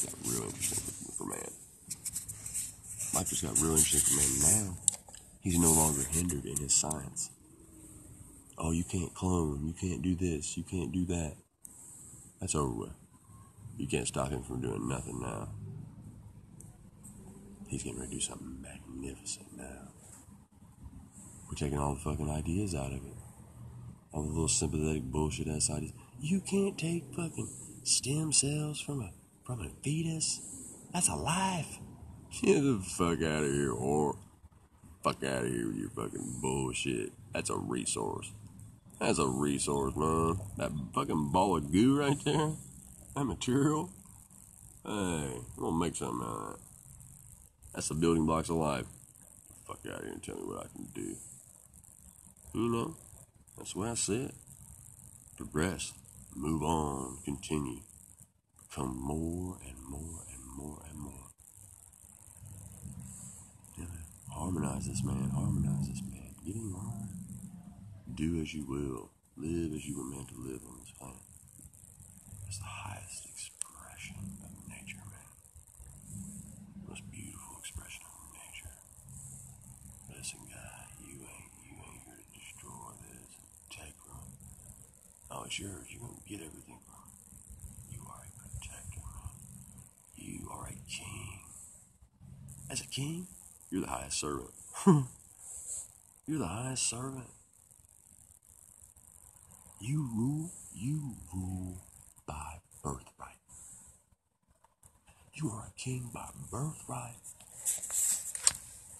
got real interesting for man. Life just got real interesting for man now. He's no longer hindered in his science. Oh, you can't clone. You can't do this. You can't do that. That's over with. You can't stop him from doing nothing now. He's getting ready to do something magnificent now. We're taking all the fucking ideas out of it. All the little sympathetic bullshit ass ideas. You can't take fucking stem cells from a from a fetus. That's a life. Get the fuck out of here, or fuck out of here with your fucking bullshit. That's a resource. That's a resource, man. That fucking ball of goo right there, that material. Hey, I'm gonna make something out of that. That's the building blocks of life. Fuck out of here and tell me what I can do. You know, that's way I it. Progress, move on, continue, become more and more and more and more. Harmonize this man, harmonize this man. Get in line. Do as you will. Live as you were meant to live on this planet. It's the highest expression of nature, man. Most beautiful expression of nature. Listen, guy, you ain't you ain't here to destroy this and take from. Oh, it's yours. You're gonna get everything As a king, you're the highest servant. Hmm. you're the highest servant. You rule, you rule by birthright. You are a king by birthright.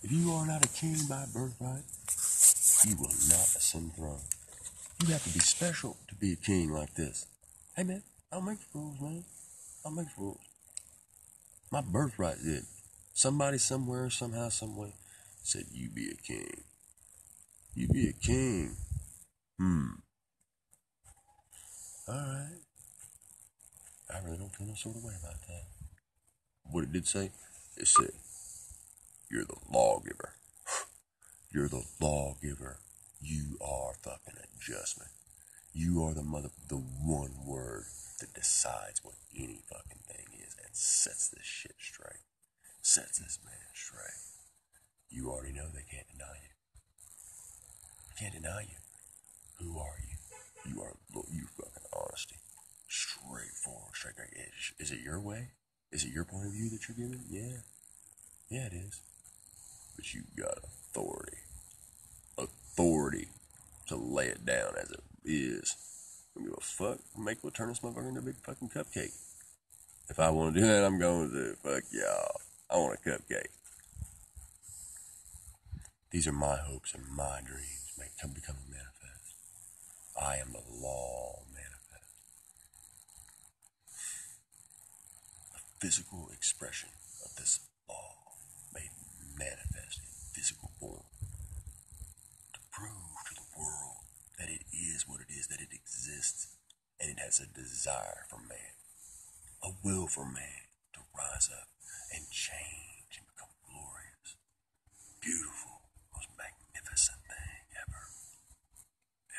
If you are not a king by birthright, you will not ascend the throne. You have to be special to be a king like this. Hey man, I don't make the rules, man. I don't make the rules. My birthright did. Somebody somewhere, somehow, some way said you be a king. You be a king. Hmm. Alright. I really don't feel no sort of way about that. What it did say, it said, You're the lawgiver. You're the lawgiver. You are fucking adjustment. You are the mother, the one word that decides what any fucking thing is and sets this shit straight. Sets this man straight. You already know they can't deny you. Can't deny you. Who are you? You are look, you fucking honesty. Straightforward, straight. Is, is it your way? Is it your point of view that you're giving? Yeah. Yeah, it is. But you got authority. Authority to lay it down as it is. Give a fuck. Make we'll turn this motherfucker into a big fucking cupcake. If I want to do that, I'm going to. Fuck y'all. I want a cupcake. These are my hopes and my dreams may come becoming manifest. I am the law manifest. A physical expression of this law made manifest in physical form. To prove to the world that it is what it is, that it exists, and it has a desire for man, a will for man to rise up and change and become glorious, beautiful, most magnificent thing ever.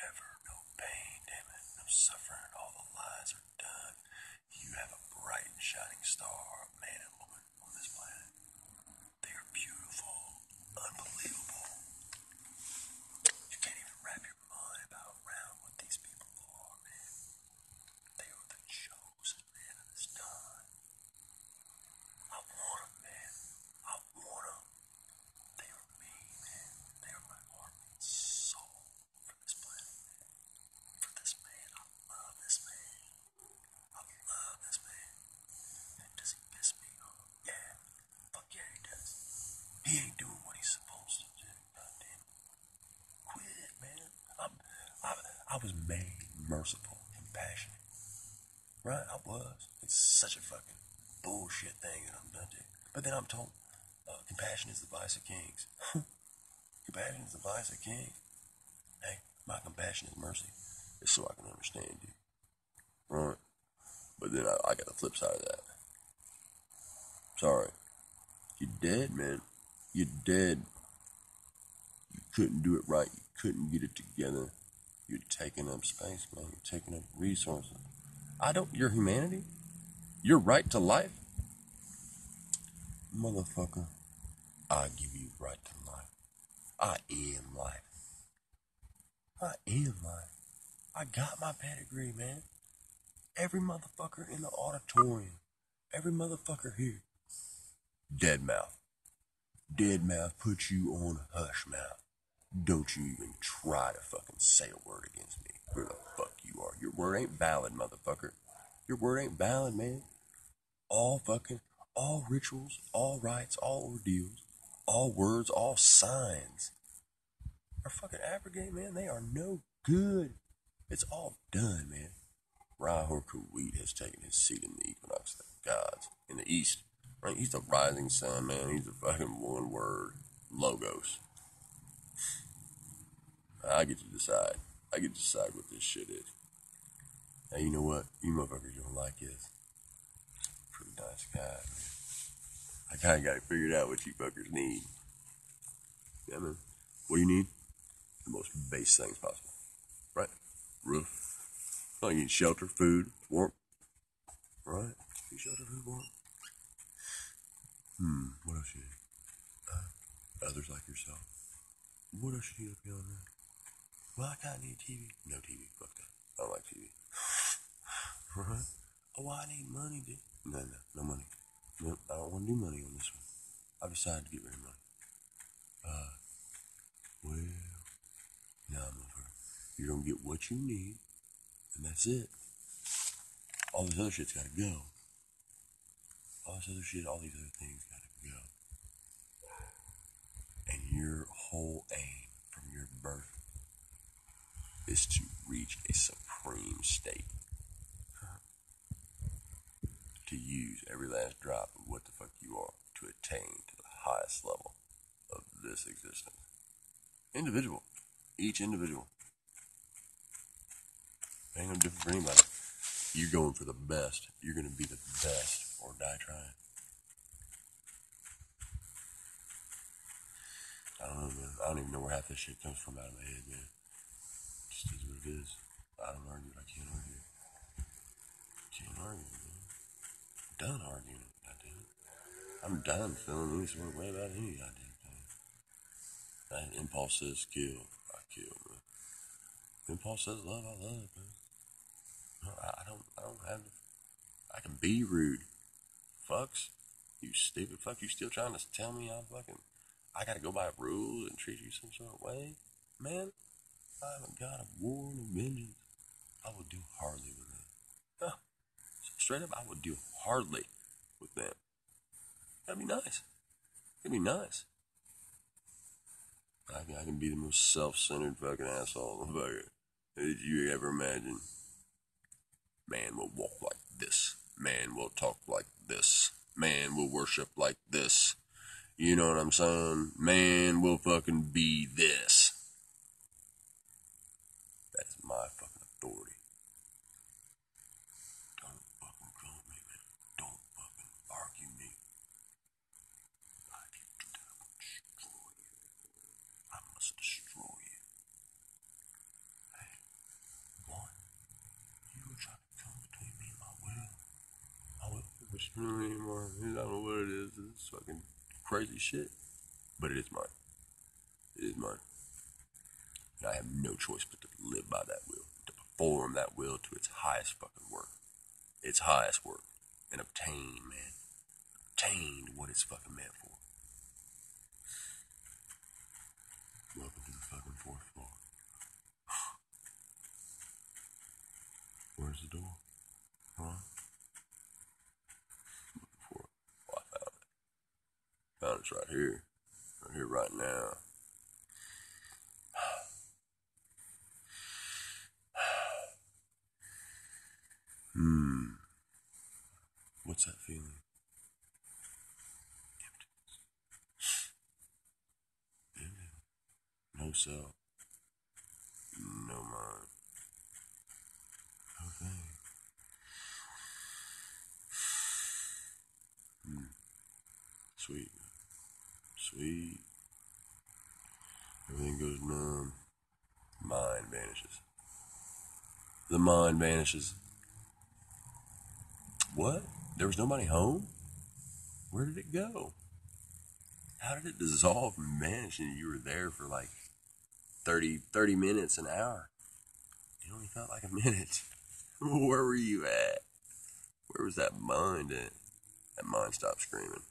Ever. No pain, damn it, no suffering, all the lies are done. You have a bright and shining star, man and woman, on this planet. They are beautiful, unbelievable. You can't even wrap your mind about around what these people are, man. They are the chosen man of this time. I want them, man. I want them. They are me, man. They are my heart and soul for this planet, man. For this man. I love this man. I love this man. And does he piss me off? Yeah. Fuck yeah, he does. He ain't doing what he's supposed to do. Goddamn. Quit it, man. I'm, I, Made merciful, compassionate. Right? I was. It's such a fucking bullshit thing that I'm done to. But then I'm told uh, compassion is the vice of kings. compassion is the vice of kings. Hey, my compassion is mercy. It's so I can understand you. Right? But then I, I got the flip side of that. Sorry. You're dead, man. You're dead. You couldn't do it right. You couldn't get it together. You're taking up space, man. You're taking up resources. I don't. Your humanity, your right to life, Motherfucker, I give you right to life. I am life. I am life. I got my pedigree, man. Every motherfucker in the auditorium, every motherfucker here, dead mouth. Dead mouth puts you on hush mouth. Don't you even try to fucking say a word against me. Where the fuck you are. Your word ain't valid, motherfucker. Your word ain't valid, man. All fucking, all rituals, all rites, all ordeals, all words, all signs are fucking abrogated, man. They are no good. It's all done, man. Ra-Hoor-Khuit has taken his seat in the equinox of the gods in the east. Right? He's the rising sun, man. He's the fucking one word logos. I get to decide. I get to decide what this shit is. Now you know what? You motherfuckers don't like this. Pretty nice guy. Man. I kinda got it figured out what you fuckers need. Yeah, man. What do you need? The most base things possible. Right? Roof. Oh, you need shelter, food, warmth. Right? You shelter, food, warmth. Hmm, what else you need? Uh, others like yourself. What else you need beyond that? Well, I kinda need TV. No TV. Fuck that. I don't like TV. right? Oh, I need money, dude. No, no, no money. No, I don't want to do money on this one. I've decided to get rid of money. Uh, well, no, motherfucker. You're gonna get what you need, and that's it. All this other shit's gotta go. All this other shit, all these other things gotta go. And your whole aim from your birth is to reach a supreme state. To use every last drop of what the fuck you are to attain to the highest level of this existence. Individual. Each individual. Ain't no different for anybody. You're going for the best. You're going to be the best or die trying. I don't know, man. I don't even know where half this shit comes from out of my head, man. Is. I don't argue. I can't argue. Can't argue, man. I'm done arguing. I'm done feeling any sort of way about any goddamn thing. That impulse says kill. I kill, man. Impulse says love. I love, man. No, I, I don't. I don't have. To, I can be rude. Fucks. You stupid fuck. You still trying to tell me I'm fucking. I gotta go by rules and treat you some sort of way, man. I'm a god of war and vengeance. I would do hardly with them. Huh. Straight up, I would do hardly with them. That'd be nice. It'd be nice. I can, I can be the most self-centered fucking asshole fucker that you ever imagine. Man will walk like this. Man will talk like this. Man will worship like this. You know what I'm saying? Man will fucking be this. Between anymore. I don't know what it is. It's fucking crazy shit. But it is mine. It is mine. And I have no choice but to live by that will, to perform that will to its highest fucking work, its highest work, and obtain, man, obtain what it's fucking meant for. Welcome to the fucking fourth floor. Where's the door? Huh? Looking for it. Oh, I found it. Right here. Right here, right now. Hmm. What's that feeling? No self. No mind. Thing. Hmm. Sweet. Sweet. Everything goes numb. Mind vanishes. The mind vanishes. What? There was nobody home? Where did it go? How did it dissolve and vanish and you were there for like 30, 30 minutes, an hour? It only felt like a minute. Where were you at? Where was that mind at? That mind stopped screaming.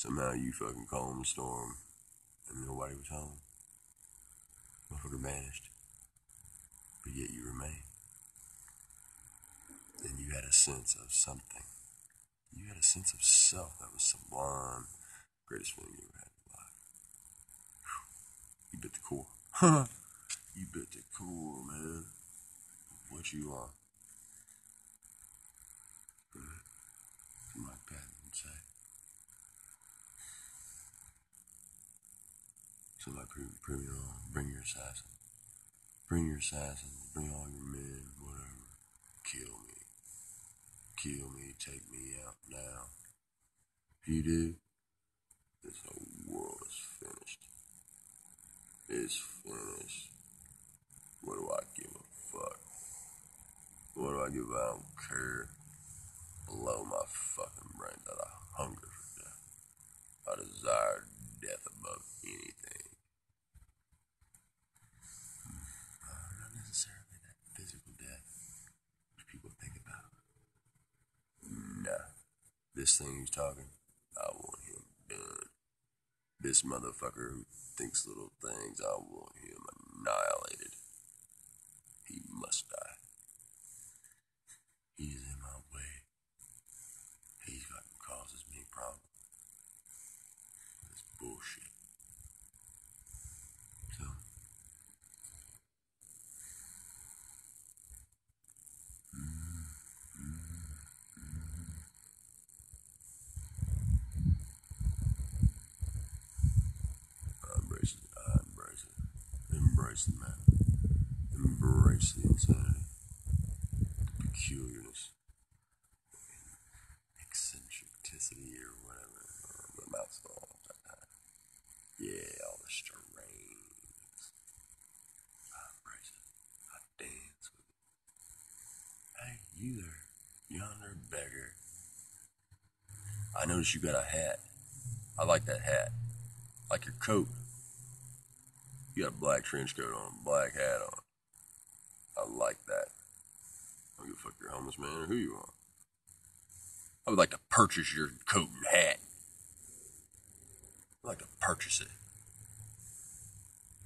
Somehow you fucking calmed the storm and nobody was home. Motherfucker vanished. But yet you remain. And you had a sense of something. You had a sense of self that was sublime. Greatest feeling you ever had in life. You bit the core. you bit the core, man. What you are. Bring, your assassin. Bring your assassin. Bring all your men. Whatever. Kill me. Kill me. Take me out now. If you do, this whole world is finished. It's finished. What do I give a fuck? What do I give I don't care. Blow my fucking brain out I hunger for death. I desire death above anything. Uh, not necessarily that physical death, which people think about. Nah. This thing talking, I want him done. This motherfucker who thinks little things, I want him The peculiarness. Eccentricity or whatever. Or the mouth's all that time. Yeah, all the strains. I embrace it. I dance with it. Hey, you there. Yonder beggar. I notice you got a hat. I like that hat. Like your coat. You got a black trench coat on, black hat on. Man or who you are. I would like to purchase your coat and hat. I'd like to purchase it.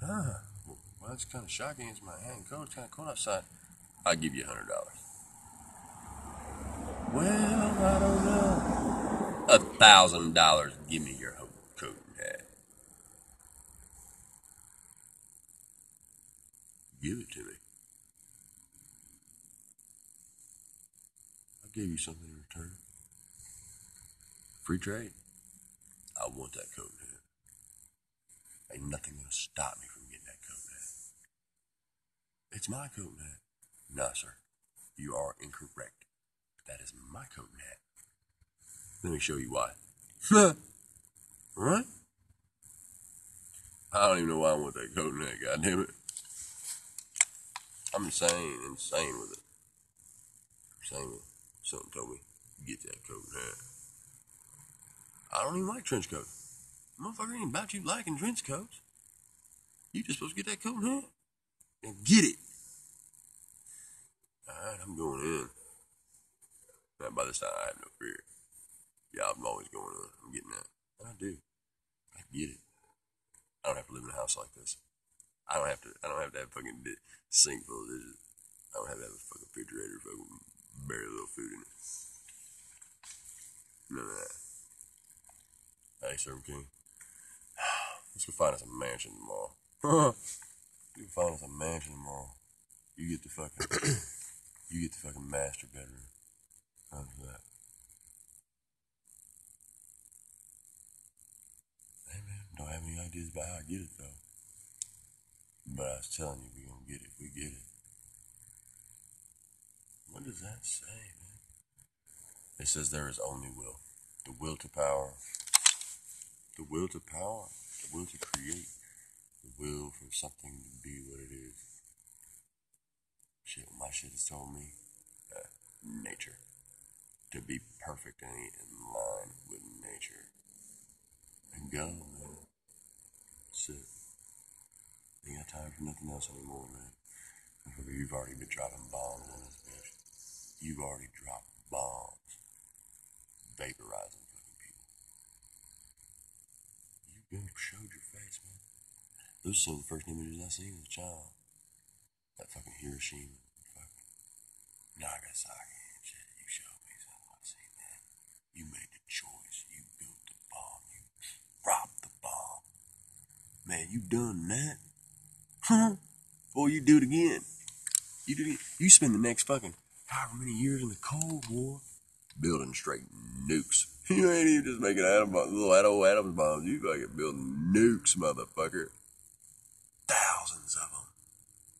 Ah, well, that's kind of shocking. It's my hat and coat. It's kind of cold outside. I'll give you a hundred dollars. Well, I don't know. A thousand dollars. Give me your you something in return. Free trade. I want that coat and hat. Ain't nothing gonna stop me from getting that coat and hat. It's my coat and hat. No, sir. You are incorrect. That is my coat and hat. Let me show you why. right? I don't even know why I want that coat and hat, goddamn it. I'm insane, insane with it. Insane with it. Something told me, get that coat hat. I don't even like trench coats. Motherfucker ain't about you liking trench coats. You just supposed to get that coat hat. And get it. Alright, I'm going in. Now, by this time, I have no fear. Yeah, I'm always going in. I'm getting that. And I do. I get it. I don't have to live in a house like this. I don't have to. I don't have to have fucking sink full of dishes. I don't have to have a fucking refrigerator fucking very little food in it. None of that. Hey, Servant King. Let's go find us a mansion tomorrow. you can find us a mansion tomorrow. You get the fucking. you get the fucking master bedroom. How's that? Hey man, don't have any ideas about how I get it though. But I was telling you, we gonna get it. We get it. What does that say, man? It says there is only will. The will to power. The will to power. The will to create. The will for something to be what it is. Shit, my shit has told me. Uh, nature. To be perfect and in line with nature. And gone, man. That's it. Ain't got time for nothing else anymore, man. You've already been dropping bombs on bitch. You've already dropped bombs. Vaporizing fucking people. You've been showed your face, man. Those are some of the first images I seen as a child. That fucking Hiroshima, fucking Nagasaki and shit. You showed me something I seen that. You made the choice. You built the bomb. You dropped the bomb. Man, you done that? Huh? Or you do it again. You do it. You spend the next fucking however many years in the Cold War building straight nukes. You ain't even just making atom little atom atoms bombs. You fucking building nukes, motherfucker. Thousands of them.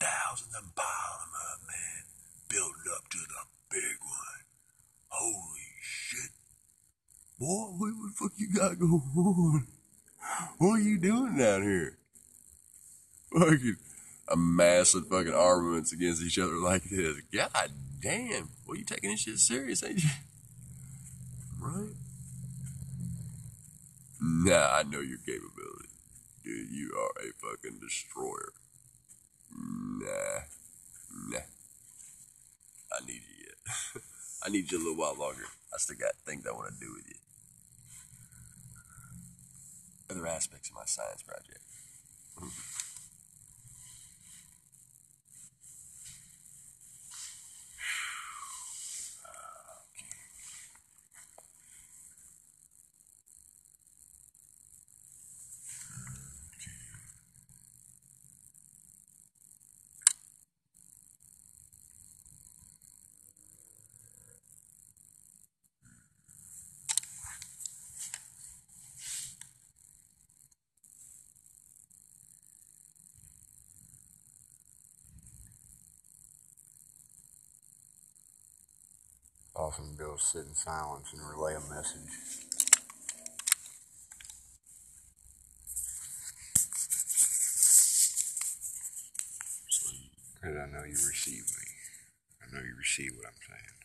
Thousands of piling them up, man. Building up to the big one. Holy shit. Boy, what the fuck you got going on? What are you doing down here? Fucking a amassing fucking armaments against each other like this. God damn. Well, you taking this shit serious, ain't you? Right? Nah, I know your capability. Dude, you are a fucking destroyer. Nah. Nah. I need you yet. I need you a little while longer. I still got things I want to do with you. Other aspects of my science project. Often Bill sit in silence and relay a message. Because I know you receive me. I know you receive what I'm saying.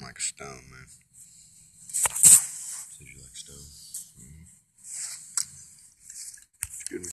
Like a stone, man.